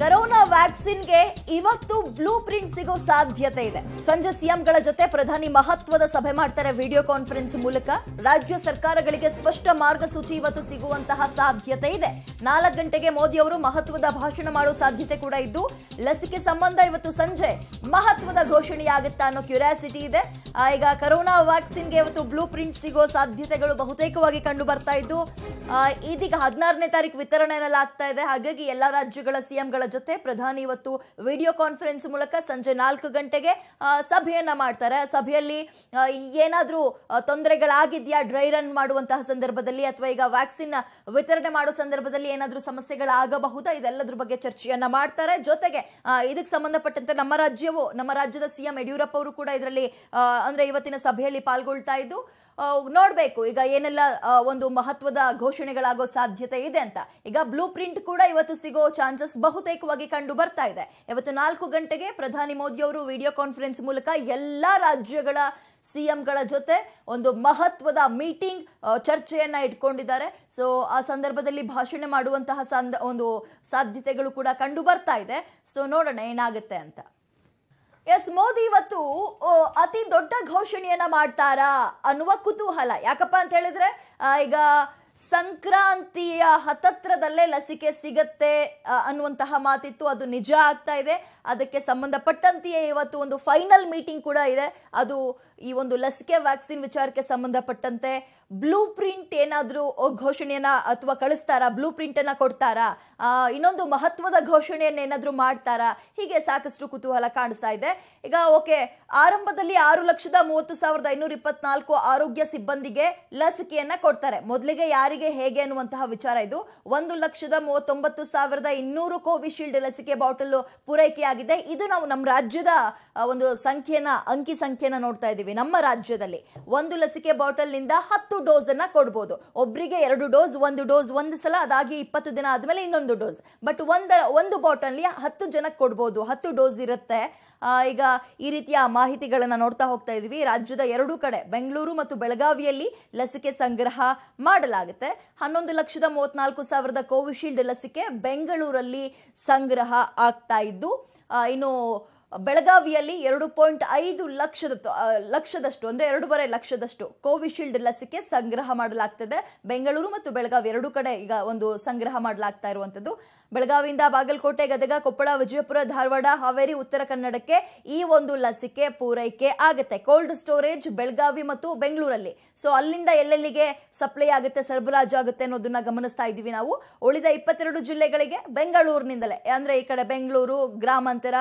Corona ವ್ಯಾಕ್ಸಿನ್ಗೆ ಇವತ್ತು blue print ಸಿಗೋ ಸಾಧ್ಯತೆ ಇದೆ. ಸಂಜೆ ಸಿಎಂಗಳ ಜೊತೆ ಪ್ರಧಾನಿ ಮಹತ್ವದ ಸಭೆ ಮಾಡ್ತಾರೆ ವಿಡಿಯೋ ಕಾನ್ಫರೆನ್ಸ್ ಮೂಲಕ. ರಾಜ್ಯ ಸರ್ಕಾರಗಳಿಗೆ ಸ್ಪಷ್ಟ ಮಾರ್ಗಸೂಚಿ ಇವತ್ತು ಸಿಗುವಂತಹ ಸಾಧ್ಯತೆ ಇದೆ. ನಾಲ್ಕು ಗಂಟೆಗೆ ಮೋದಿ ಅವರು ಮಹತ್ವದ ಭಾಷಣ ಮಾಡೋ ಸಾಧ್ಯತೆ ಕೂಡ ಇದ್ದು, ಲಸಿಕೆ ಸಂಬಂಧ ಇವತ್ತು ಸಂಜೆ ಮಹತ್ವದ ಘೋಷಣೆಯಾಗುತ್ತಾ ಅನ್ನೋ ಕ್ಯೂರಿಯಾಸಿಟಿ ಇದೆ. ಈಗ ಕರೋನಾ ವ್ಯಾಕ್ಸಿನ್ಗೆ ಇವತ್ತು ಬ್ಲೂ ಪ್ರಿಂಟ್ ಸಿಗೋ ಸಾಧ್ಯತೆಗಳು ಬಹುತೇಕವಾಗಿ ಕಂಡು ಬರ್ತಾ ಇದ್ದು ಇದೀಗ ಹದಿನಾರನೇ ತಾರೀಕು ವಿತರಣೆ ಆಗ್ತಾ ಇದೆ. ಹಾಗಾಗಿ ಎಲ್ಲ ರಾಜ್ಯಗಳ ಸಿಎಂಗಳ ಜೊತೆ ಪ್ರಧಾನಿ ಇವತ್ತು ವಿಡಿಯೋ ಕಾನ್ಫರೆನ್ಸ್ ಮೂಲಕ ಸಂಜೆ ನಾಲ್ಕು ಗಂಟೆಗೆ ಸಭೆಯನ್ನ ಮಾಡ್ತಾರೆ. ಸಭೆಯಲ್ಲಿ ಏನಾದರೂ ತೊಂದರೆಗಳಾಗಿದೆಯಾ, ಡ್ರೈ ರನ್ ಮಾಡುವಂತಹ ಸಂದರ್ಭದಲ್ಲಿ ಅಥವಾ ಈಗ ವ್ಯಾಕ್ಸಿನ್ ವಿತರಣೆ ಮಾಡೋ ಸಂದರ್ಭದಲ್ಲಿ ಏನಾದರೂ ಸಮಸ್ಯೆಗಳಾಗಬಹುದಾ? ಇದೆಲ್ಲದ್ರ ಬಗ್ಗೆ ಚರ್ಚೆಯನ್ನ ಮಾಡ್ತಾರೆ. ಜೊತೆಗೆ ಇದಕ್ಕೆ ಸಂಬಂಧಪಟ್ಟಂತೆ ನಮ್ಮ ರಾಜ್ಯವು, ನಮ್ಮ ರಾಜ್ಯದ ಸಿಎಂ ಯಡಿಯೂರಪ್ಪ ಅವರು ಕೂಡ ಇದರಲ್ಲಿ ಅಂದ್ರೆ ಇವತ್ತಿನ ಸಭೆಯಲ್ಲಿ ಪಾಲ್ಗೊಳ್ತಾ ಇದ್ದು ನೋಡ್ಬೇಕು. ಈಗ ಏನೆಲ್ಲ ಒಂದು ಮಹತ್ವದ ಘೋಷಣೆಗಳಾಗೋ ಸಾಧ್ಯತೆ ಇದೆ ಅಂತ. ಈಗ ಬ್ಲೂ ಪ್ರಿಂಟ್ ಕೂಡ ಇವತ್ತು ಸಿಗೋ ಚಾನ್ಸಸ್ ಬಹುತೇಕವಾಗಿ ಕಂಡು ಬರ್ತಾ ಇದೆ. ಇವತ್ತು ನಾಲ್ಕು ಗಂಟೆಗೆ ಪ್ರಧಾನಿ ಮೋದಿ ಅವರು ವಿಡಿಯೋ ಕಾನ್ಫರೆನ್ಸ್ ಮೂಲಕ ಎಲ್ಲ ರಾಜ್ಯಗಳ ಸಿಎಂಗಳ ಜೊತೆ ಒಂದು ಮಹತ್ವದ ಮೀಟಿಂಗ್ ಚರ್ಚೆಯನ್ನ ಇಟ್ಕೊಂಡಿದ್ದಾರೆ. ಸೊ ಆ ಸಂದರ್ಭದಲ್ಲಿ ಭಾಷಣ ಮಾಡುವಂತಹ ಒಂದು ಸಾಧ್ಯತೆಗಳು ಕೂಡ ಕಂಡು ಬರ್ತಾ ಇದೆ. ಸೊ ನೋಡೋಣ ಏನಾಗುತ್ತೆ ಅಂತ. ಎಸ್, ಮೋದಿ ಇವತ್ತು ಅತಿ ದೊಡ್ಡ ಘೋಷಣೆಯನ್ನ ಮಾಡ್ತಾರಾ ಅನ್ನುವ ಕುತೂಹಲ. ಯಾಕಪ್ಪ ಅಂತ ಹೇಳಿದ್ರೆ ಈಗ ಸಂಕ್ರಾಂತಿಯ ಹತ್ತತ್ರದಲ್ಲೇ ಲಸಿಕೆ ಸಿಗತ್ತೆ ಅನ್ನುವಂತಹ ಮಾತಿತ್ತು. ಅದು ನಿಜ ಆಗ್ತಾ ಇದೆ. ಅದಕ್ಕೆ ಸಂಬಂಧಪಟ್ಟಂತೆಯೇ ಇವತ್ತು ಒಂದು ಫೈನಲ್ ಮೀಟಿಂಗ್ ಕೂಡ ಇದೆ. ಅದು ಈ ಒಂದು ಲಸಿಕೆ ವ್ಯಾಕ್ಸಿನ್ ವಿಚಾರಕ್ಕೆ ಸಂಬಂಧಪಟ್ಟಂತೆ ಬ್ಲೂ ಪ್ರಿಂಟ್ ಏನಾದರೂ ಘೋಷಣೆಯನ್ನ ಅಥವಾ ಕಳಿಸ್ತಾರಾ? ಬ್ಲೂ ಪ್ರಿಂಟನ್ನು ಕೊಡ್ತಾರಾ ಇನ್ನೊಂದು ಮಹತ್ವದ ಘೋಷಣೆಯನ್ನ ಏನಾದರೂ ಮಾಡ್ತಾರಾ? ಹೀಗೆ ಸಾಕಷ್ಟು ಕುತೂಹಲ ಕಾಣಿಸ್ತಾ ಇದೆ. ಈಗ, ಓಕೆ, ಆರಂಭದಲ್ಲಿ ಆರು ಲಕ್ಷದ ಮೂವತ್ತು ಸಾವಿರದ ಐನೂರ ಇಪ್ಪತ್ನಾಲ್ಕು ಆರೋಗ್ಯ ಸಿಬ್ಬಂದಿಗೆ ಲಸಿಕೆಯನ್ನ ಕೊಡ್ತಾರೆ. ಮೊದಲಿಗೆ ಯಾರಿಗೆ, ಹೇಗೆ ಅನ್ನುವಂತಹ ವಿಚಾರ ಇದು. ಒಂದು ಲಕ್ಷದ ಮೂವತ್ತೊಂಬತ್ತು ಸಾವಿರದ ಇನ್ನೂರು ಕೋವಿಶೀಲ್ಡ್ ಲಸಿಕೆ ಬಾಟಲ್ ಪೂರೈಕೆಯಾಗಿದೆ. ಇದು ನಾವು ನಮ್ಮ ರಾಜ್ಯದ ಒಂದು ಸಂಖ್ಯೆನ ಅಂಕಿ ಸಂಖ್ಯೆನ ನೋಡ್ತಾ ಇದ್ದೀವಿ. ನಮ್ಮ ರಾಜ್ಯದಲ್ಲಿ ಒಂದು ಲಸಿಕೆ ಬಾಟಲ್ನಿಂದ ಹತ್ತು ಡೋಸ್ ಅನ್ನ ಕೊಡ್ಬೋದು. ಒಬ್ಬರಿಗೆ ಎರಡು ಡೋಸ್, ಒಂದು ಡೋಸ್, ಒಂದು ಸಲ, ಅದಾಗಿ ಇಪ್ಪತ್ತು ದಿನ ಆದ್ಮೇಲೆ ಇನ್ನೊಂದು ಡೋಸ್. ಬಟ್ ಒಂದ, ಒಂದು ಬಾಟಲ್ಲಿ ಹತ್ತು ಜನಕ್ಕೆ ಕೊಡ್ಬೋದು. ಹತ್ತು ಡೋಸ್ ಇರುತ್ತೆ. ಈಗ ಈ ರೀತಿಯ ಮಾಹಿತಿಗಳನ್ನು ನೋಡ್ತಾ ಹೋಗ್ತಾ ಇದ್ದೀವಿ ರಾಜ್ಯದ ಎರಡೂ ಕಡೆ, ಬೆಂಗಳೂರು ಮತ್ತು ಬೆಳಗಾವಿಯಲ್ಲಿ ಲಸಿಕೆ ಸಂಗ್ರಹ ಮಾಡಲಾಗುತ್ತೆ. ಹನ್ನೊಂದು ಲಕ್ಷದ ಮೂವತ್ನಾಲ್ಕು ಸಾವಿರದ ಕೋವಿಶೀಲ್ಡ್ ಲಸಿಕೆ ಬೆಂಗಳೂರಲ್ಲಿ ಸಂಗ್ರಹ ಆಗ್ತಾ ಇದ್ದು ಇನ್ನು ಬೆಳಗಾವಿಯಲ್ಲಿ ಎರಡು ಪಾಯಿಂಟ್ ಐದು ಲಕ್ಷದ ಲಕ್ಷದಷ್ಟು, ಅಂದ್ರೆ ಎರಡೂವರೆ ಲಕ್ಷದಷ್ಟು ಕೋವಿಶೀಲ್ಡ್ ಲಸಿಕೆ ಸಂಗ್ರಹ ಮಾಡಲಾಗ್ತದೆ. ಬೆಂಗಳೂರು ಮತ್ತು ಬೆಳಗಾವಿ ಎರಡು ಕಡೆ ಈಗ ಒಂದು ಸಂಗ್ರಹ ಮಾಡಲಾಗ್ತಾ ಇರುವಂತದ್ದು ಬೆಳಗಾವಿಯಿಂದ ಬಾಗಲಕೋಟೆ, ಗದಗ, ಕೊಪ್ಪಳ, ವಿಜಯಪುರ, ಧಾರವಾಡ, ಹಾವೇರಿ, ಉತ್ತರ ಕನ್ನಡಕ್ಕೆ ಈ ಒಂದು ಲಸಿಕೆ ಪೂರೈಕೆ ಆಗುತ್ತೆ. ಕೋಲ್ಡ್ ಸ್ಟೋರೇಜ್ ಬೆಳಗಾವಿ ಮತ್ತು ಬೆಂಗಳೂರಲ್ಲಿ. ಸೊ ಅಲ್ಲಿಂದ ಎಲ್ಲೆಲ್ಲಿಗೆ ಸಪ್ಲೈ ಆಗುತ್ತೆ, ಸರಬರಾಜು ಆಗುತ್ತೆ ಅನ್ನೋದನ್ನ ಗಮನಿಸ್ತಾ ಇದ್ದೀವಿ ನಾವು. ಉಳಿದ ಇಪ್ಪತ್ತೆರಡು ಜಿಲ್ಲೆಗಳಿಗೆ ಬೆಂಗಳೂರಿನಿಂದಲೇ, ಅಂದ್ರೆ ಈ ಕಡೆ ಬೆಂಗಳೂರು, ಗ್ರಾಮಾಂತರ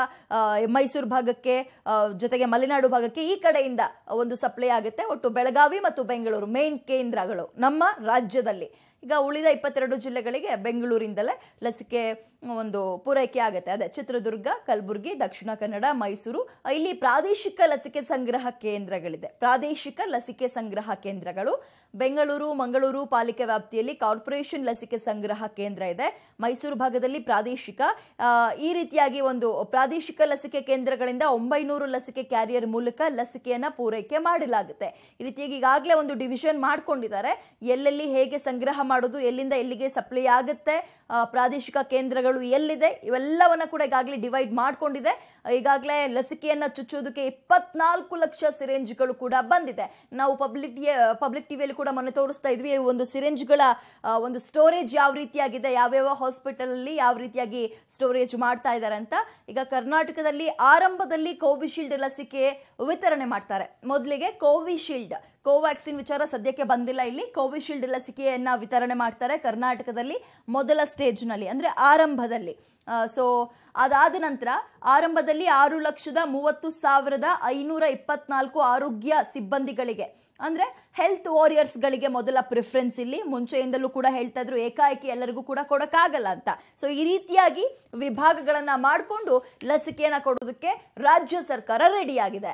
ಮೈಸೂರು ಭಾಗಕ್ಕೆ ಜೊತೆಗೆ ಮಲೆನಾಡು ಭಾಗಕ್ಕೆ ಈ ಕಡೆಯಿಂದ ಒಂದು ಸಪ್ಲೈ ಆಗುತ್ತೆ. ಒಟ್ಟು ಬೆಳಗಾವಿ ಮತ್ತು ಬೆಂಗಳೂರು ಮೇನ್ ಕೇಂದ್ರಗಳು ನಮ್ಮ ರಾಜ್ಯದಲ್ಲಿ. ಈಗ ಉಳಿದ ಇಪ್ಪತ್ತೆರಡು ಜಿಲ್ಲೆಗಳಿಗೆ ಬೆಂಗಳೂರಿಂದಲೇ ಲಸಿಕೆ ಒಂದು ಪೂರೈಕೆ ಆಗುತ್ತೆ. ಅದೇ ಚಿತ್ರದುರ್ಗ, ಕಲಬುರಗಿ, ದಕ್ಷಿಣ ಕನ್ನಡ, ಮೈಸೂರು, ಇಲ್ಲಿ ಪ್ರಾದೇಶಿಕ ಲಸಿಕೆ ಸಂಗ್ರಹ ಕೇಂದ್ರಗಳಿದೆ. ಪ್ರಾದೇಶಿಕ ಲಸಿಕೆ ಸಂಗ್ರಹ ಕೇಂದ್ರಗಳು ಬೆಂಗಳೂರು, ಮಂಗಳೂರು ಪಾಲಿಕೆ ವ್ಯಾಪ್ತಿಯಲ್ಲಿ ಕಾರ್ಪೊರೇಷನ್ ಲಸಿಕೆ ಸಂಗ್ರಹ ಕೇಂದ್ರ ಇದೆ. ಮೈಸೂರು ಭಾಗದಲ್ಲಿ ಪ್ರಾದೇಶಿಕ ಈ ರೀತಿಯಾಗಿ ಒಂದು ಪ್ರಾದೇಶಿಕ ಲಸಿಕೆ ಕೇಂದ್ರಗಳಿಂದ ಒಂಬೈನೂರು ಲಸಿಕೆ ಕ್ಯಾರಿಯರ್ ಮೂಲಕ ಲಸಿಕೆಯನ್ನ ಪೂರೈಕೆ ಮಾಡಲಾಗುತ್ತೆ. ಈ ರೀತಿಯಾಗಿ ಈಗಾಗಲೇ ಒಂದು ಡಿವಿಷನ್ ಮಾಡ್ಕೊಂಡಿದ್ದಾರೆ. ಎಲ್ಲೆಲ್ಲಿ ಹೇಗೆ ಸಂಗ್ರಹ ಮಾಡೋದು ಎಲ್ಲಿಂದ ಎಲ್ಲಿಗೆ ಸಪ್ಲೈ ಆಗುತ್ತೆ ಪ್ರಾದೇಶಿಕ ಕೇಂದ್ರಗಳು ಎಲ್ಲಿದೆ, ಇವೆಲ್ಲವನ್ನ ಕೂಡ ಈಗಾಗಲೇ ಡಿವೈಡ್ ಮಾಡ್ಕೊಂಡಿದೆ. ಈಗಾಗಲೇ ಲಸಿಕೆಯನ್ನ ಚುಚ್ಚೋದಕ್ಕೆ ಇಪ್ಪತ್ನಾಲ್ಕು ಲಕ್ಷ ಸಿರೆಂಜ್ಗಳು ಕೂಡ ಬಂದಿದೆ. ನಾವು ಪಬ್ಲಿಕ್ ಪಬ್ಲಿಕ್ ಟಿವಿಯಲ್ಲಿ ಕೂಡ ಮೊನ್ನೆ ತೋರಿಸ್ತಾ ಇದ್ವಿ ಒಂದು ಸಿರೆಂಜ್ಗಳ ಒಂದು ಸ್ಟೋರೇಜ್ ಯಾವ ರೀತಿಯಾಗಿದೆ, ಯಾವ್ಯಾವ ಹಾಸ್ಪಿಟಲಲ್ಲಿ ಯಾವ ರೀತಿಯಾಗಿ ಸ್ಟೋರೇಜ್ ಮಾಡ್ತಾ ಇದ್ದಾರೆ ಅಂತ. ಈಗ ಕರ್ನಾಟಕದಲ್ಲಿ ಆರಂಭದಲ್ಲಿ ಕೋವಿಶೀಲ್ಡ್ ಲಸಿಕೆ ವಿತರಣೆ ಮಾಡ್ತಾರೆ. ಮೊದಲಿಗೆ ಕೋವಿಶೀಲ್ಡ್ ಕೋವ್ಯಾಕ್ಸಿನ್ ವಿಚಾರ ಸದ್ಯಕ್ಕೆ ಬಂದಿಲ್ಲ ಇಲ್ಲಿ. ಕೋವಿಶೀಲ್ಡ್ ಲಸಿಕೆಯನ್ನ ವಿತರಣೆ ಮಾಡ್ತಾರೆ ಕರ್ನಾಟಕದಲ್ಲಿ ಮೊದಲ ಸ್ಟೇಜ್ನಲ್ಲಿ, ಅಂದ್ರೆ ಆರಂಭದಲ್ಲಿ. ಸೊ ಅದಾದ ನಂತರ ಆರಂಭದಲ್ಲಿ ಆರು ಲಕ್ಷದ ಮೂವತ್ತು ಸಾವಿರದ ಐನೂರ ಇಪ್ಪತ್ನಾಲ್ಕು ಆರೋಗ್ಯ ಸಿಬ್ಬಂದಿಗಳಿಗೆ, ಅಂದ್ರೆ ಹೆಲ್ತ್ ವಾರಿಯರ್ಸ್ಗಳಿಗೆ ಮೊದಲ ಪ್ರಿಫರೆನ್ಸ್ ಇಲ್ಲಿ. ಮುಂಚೆಯಿಂದಲೂ ಕೂಡ ಹೇಳ್ತಾ ಇದ್ರು, ಏಕಾಏಕಿ ಎಲ್ಲರಿಗೂ ಕೂಡ ಕೊಡಕ್ಕಾಗಲ್ಲ ಅಂತ. ಸೊ ಈ ರೀತಿಯಾಗಿ ವಿಭಾಗಗಳನ್ನ ಮಾಡಿಕೊಂಡು ಲಸಿಕೆಯನ್ನ ಕೊಡೋದಕ್ಕೆ ರಾಜ್ಯ ಸರ್ಕಾರ ರೆಡಿಯಾಗಿದೆ